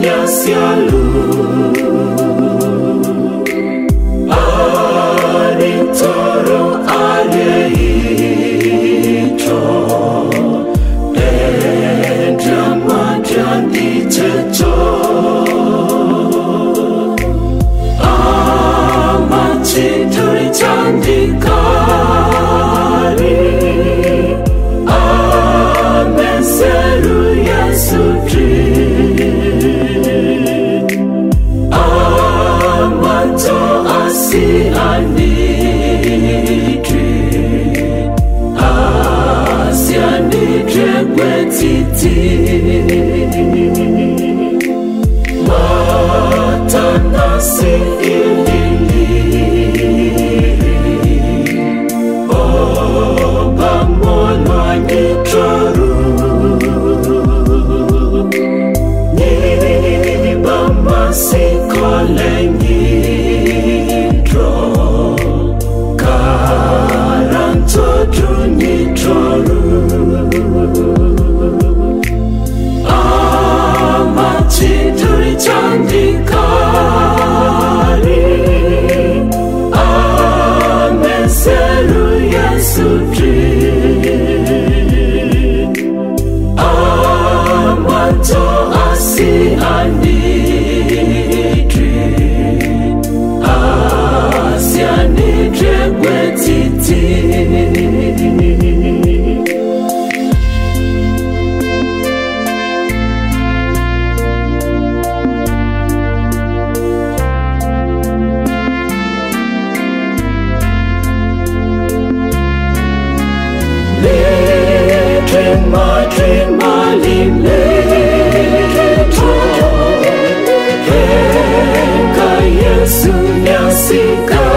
Señor sea luz. Adentro adentro Entra magia di tetto Amati duri tandika asianitri asianitri gwetiti matanasi ilili obamolwa nitroru Nibamasikolengitro Yesu nyasika